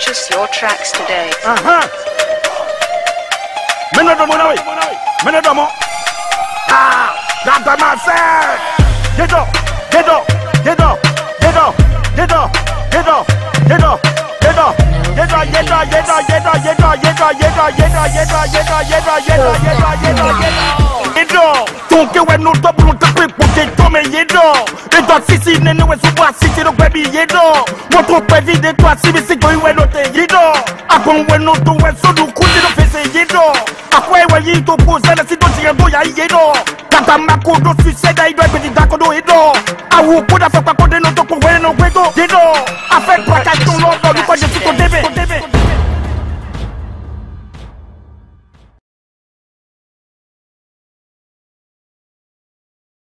Purchase your tracks today. Aha. Mene do mona we. Mene do mo. Ah. Yedo, yedo, yedo, yedo, yedo, yedo, yedo, yedo, yedo, yedo, yedo, yedo, yedo, yedo, yedo, yedo, Se dot sisi nenewe suba sisi do. Kwebi yedo Wotro kwevi de twa sibi si koi we do te yido Akon we no to we so do kundi do fese yedo Akwe we yi to pose na si do jirengo ya yedo Kata mako do suicide ayi do ebe di dako do yedo Awu koda fe kwa kode no to kwe no kwe go yedo Afe kwa kai to lo do ni kwa jesu to debe